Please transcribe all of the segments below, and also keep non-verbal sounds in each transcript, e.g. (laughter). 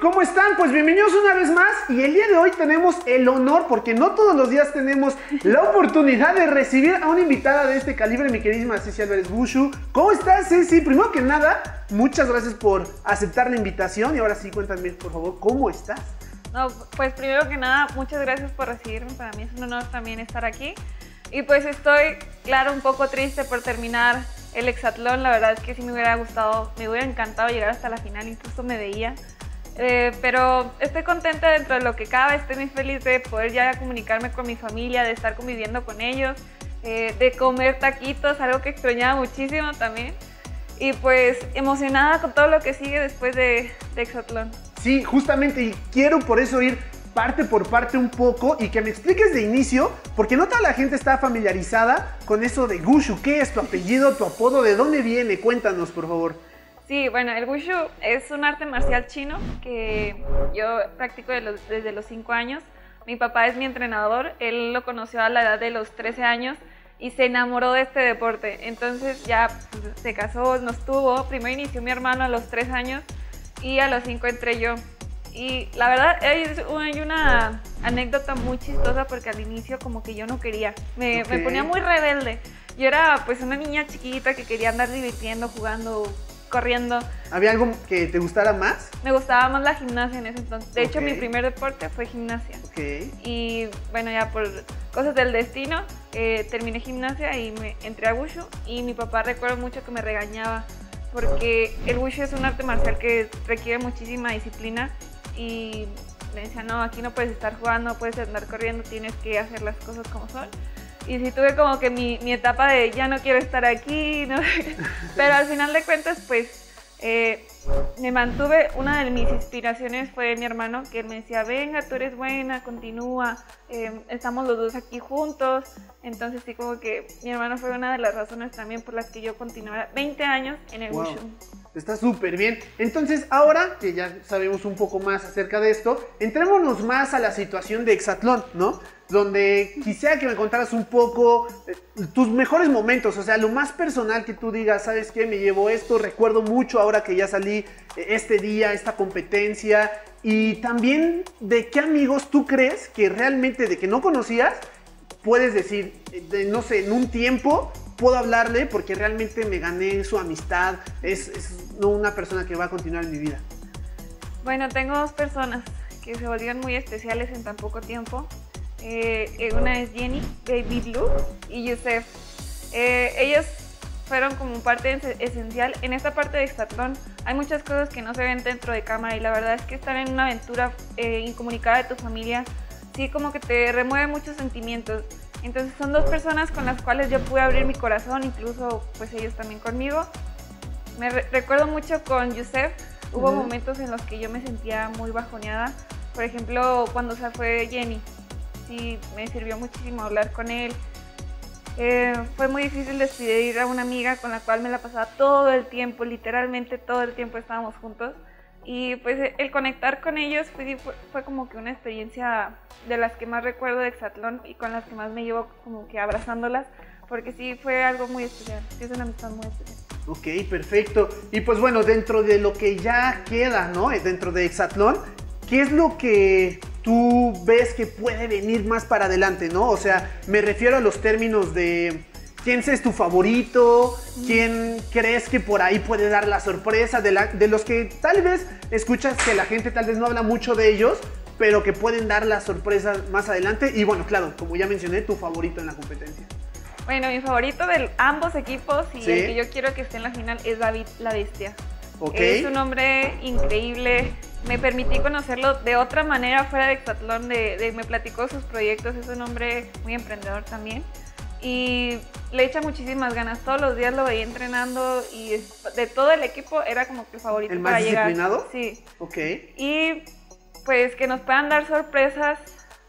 ¿cómo están? Pues bienvenidos una vez más y el día de hoy tenemos el honor, porque no todos los días tenemos la oportunidad de recibir a una invitada de este calibre, mi queridísima Ceci Álvarez Bushu. ¿Cómo estás, Ceci? Primero que nada, muchas gracias por aceptar la invitación y ahora sí, cuéntame, por favor, ¿cómo estás? No, pues primero que nada, muchas gracias por recibirme, para mí es un honor también estar aquí. Y pues estoy, claro, un poco triste por terminar el hexatlón, la verdad es que sí me hubiera gustado, me hubiera encantado llegar hasta la final, incluso me veía. Eh, pero estoy contenta dentro de lo que cabe, estoy muy feliz de poder ya comunicarme con mi familia, de estar conviviendo con ellos, eh, de comer taquitos, algo que extrañaba muchísimo también. Y pues emocionada con todo lo que sigue después de, de Hexatlón. Sí, justamente, y quiero por eso ir parte por parte un poco y que me expliques de inicio, porque no toda la gente está familiarizada con eso de Gushu. ¿Qué es tu apellido, tu apodo? ¿De dónde viene? Cuéntanos, por favor. Sí, bueno, el Wushu es un arte marcial chino que yo practico desde los 5 años. Mi papá es mi entrenador, él lo conoció a la edad de los 13 años y se enamoró de este deporte. Entonces ya pues, se casó, nos tuvo. Primero inició mi hermano a los 3 años y a los 5 entré yo. Y la verdad hay una anécdota muy chistosa porque al inicio como que yo no quería, me, me, ponía muy rebelde. Yo era pues una niña chiquita que quería andar divirtiendo, jugando, corriendo. ¿Había algo que te gustara más? Me gustaba más la gimnasia en ese entonces. De hecho mi primer deporte fue gimnasia. Ok. Y bueno ya por cosas del destino eh, terminé gimnasia y me entré a Wushu y mi papá recuerdo mucho que me regañaba porque el Wushu es un arte marcial que requiere muchísima disciplina y le decía, no, aquí no puedes estar jugando, no puedes andar corriendo, tienes que hacer las cosas como son. Y sí tuve como que mi, mi etapa de ya no quiero estar aquí, ¿no? (laughs) pero al final de cuentas, pues eh, me mantuve, una de mis inspiraciones fue mi hermano, que él me decía, venga, tú eres buena, continúa, eh, estamos los dos aquí juntos. Entonces sí, como que mi hermano fue una de las razones también por las que yo continuara 20 años en el wow. Está súper bien. Entonces, ahora que ya sabemos un poco más acerca de esto, entrémonos más a la situación de Exatlón, ¿no? Donde quisiera que me contaras un poco eh, tus mejores momentos, o sea, lo más personal que tú digas, ¿sabes qué? Me llevo esto, recuerdo mucho ahora que ya salí eh, este día, esta competencia, y también de qué amigos tú crees que realmente, de que no conocías, puedes decir, eh, de, no sé, en un tiempo puedo hablarle porque realmente me gané su amistad. Es, una persona que va a continuar en mi vida. Bueno, tengo dos personas que se volvieron muy especiales en tan poco tiempo. Eh, eh, una es Jenny, Baby Blue, y Yusef. Eh, ellos fueron como parte esencial. En esta parte de Exatlón hay muchas cosas que no se ven dentro de cámara y la verdad es que estar en una aventura incomunicada de tu familia sí como que te remueve muchos sentimientos. Entonces son dos personas con las cuales yo pude abrir mi corazón, incluso pues ellos también conmigo. Me recuerdo mucho con Yusef, hubo momentos en los que yo me sentía muy bajoneada. Por ejemplo, cuando se fue Jenny, sí, me sirvió muchísimo hablar con él. Eh, fue muy difícil despedir a una amiga con la cual me la pasaba todo el tiempo, literalmente todo el tiempo estábamos juntos. Y pues el conectar con ellos fue, fue, como que una experiencia de las que más recuerdo de Exatlón y con las que más me llevo como que abrazándolas, porque sí fue algo muy especial, sí es una amistad muy especial. Ok, perfecto. Y pues bueno, dentro de lo que ya queda, ¿no? Dentro de Exatlón, ¿qué es lo que tú ves que puede venir más para adelante, ¿no? O sea, me refiero a los términos de ¿Quién es tu favorito? ¿Quién crees que por ahí puede dar la sorpresa? De, los que tal vez escuchas que la gente tal vez no habla mucho de ellos, pero que pueden dar la sorpresa más adelante. Y bueno, claro, como ya mencioné, tu favorito en la competencia. Bueno, mi favorito de ambos equipos y el que yo quiero que esté en la final es David La Bestia. Es un hombre increíble. Me permití conocerlo de otra manera fuera de Exatlón, de, me platicó sus proyectos. Es un hombre muy emprendedor también y le echa muchísimas ganas. Todos los días lo veía entrenando y de todo el equipo era como que el favorito ¿El más para disciplinado? Sí. Ok. Y pues que nos puedan dar sorpresas.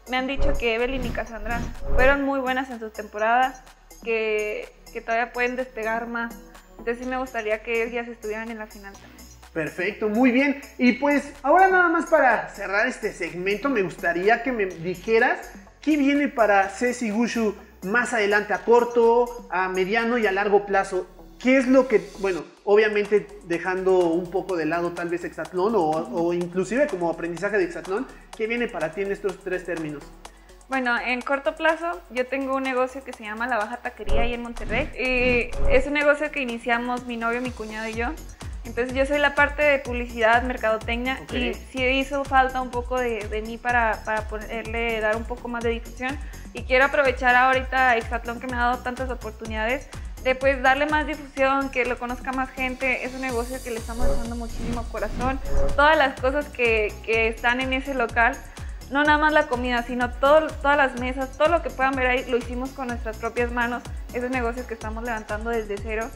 Me han dicho que Evelyn y Cassandra fueron muy buenas en sus temporadas, que, que todavía pueden despegar más. Entonces sí me gustaría que ellas estuvieran en la final también. Perfecto, muy bien. Y pues ahora nada más para cerrar este segmento, me gustaría que me dijeras qué viene para Ceci Gushu más adelante a corto, a mediano y a largo plazo. ¿qué es lo que, bueno, obviamente dejando un poco de lado tal vez Exatlón o, o inclusive como aprendizaje de Exatlón, ¿qué viene para ti en estos tres términos? Bueno, en corto plazo yo tengo un negocio que se llama La Baja Taquería ahí en Monterrey. Y es un negocio que iniciamos mi novio, mi cuñado y yo. Entonces yo soy la parte de publicidad, mercadotecnia Ok. y sí hizo falta un poco de, de mí para, para poderle dar un poco más de difusión. Y quiero aprovechar ahorita Exatlón que me ha dado tantas oportunidades de pues darle más difusión, que lo conozca más gente. Es un negocio que le estamos echando muchísimo corazón. Todas las cosas que, que están en ese local no nada más la comida, sino todo, todas las mesas, todo lo que puedan ver ahí, lo hicimos con nuestras propias manos. Es un negocio que estamos levantando desde cero.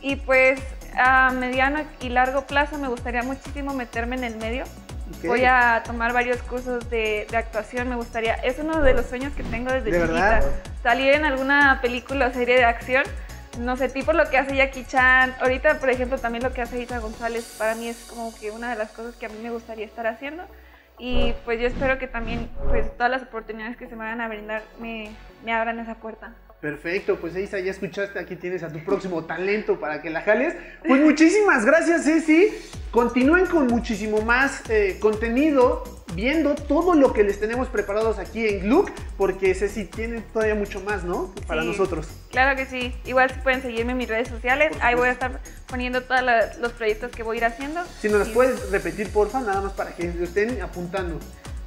Y pues a mediano y largo plazo me gustaría muchísimo meterme en el medio. Voy a tomar varios cursos de, de actuación, me gustaría. Es uno de los sueños que tengo desde ¿De chiquita. verdad? Salir en alguna película o serie de acción. No sé, tipo lo que hace Jackie Chan. Ahorita, por ejemplo, también lo que hace Isa González, para mí es como que una de las cosas que a mí me gustaría estar haciendo. Y pues yo espero que también pues todas las oportunidades que se me van a brindar me, me abran esa puerta. Perfecto, pues Isa, ya escuchaste, aquí tienes a tu próximo talento para que la jales. Pues (laughs) muchísimas gracias, Ceci. Continúen con muchísimo más eh, contenido, viendo todo lo que les tenemos preparados aquí en Gluck, porque Ceci tiene todavía mucho más, ¿no? Para Sí. nosotros. Claro que sí. Igual si pueden seguirme en mis redes sociales. Ahí voy a estar poniendo todos los proyectos que voy a ir haciendo. Si nos puedes repetir, porfa, nada más para que lo estén apuntando.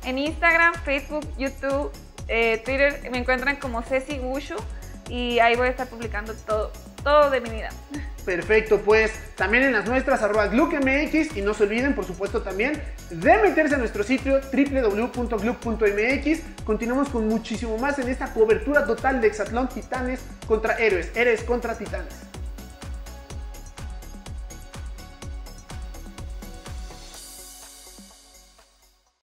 En Instagram, Facebook, YouTube, eh, Twitter me encuentran como Ceci Wushu y ahí voy a estar publicando todo, todo de mi vida. Perfecto, pues también en las nuestras, arroba y no se olviden, por supuesto, también de meterse a nuestro sitio www.gluck.mx. Continuamos con muchísimo más en esta cobertura total de Exatlón Titanes contra Héroes, Héroes contra Titanes.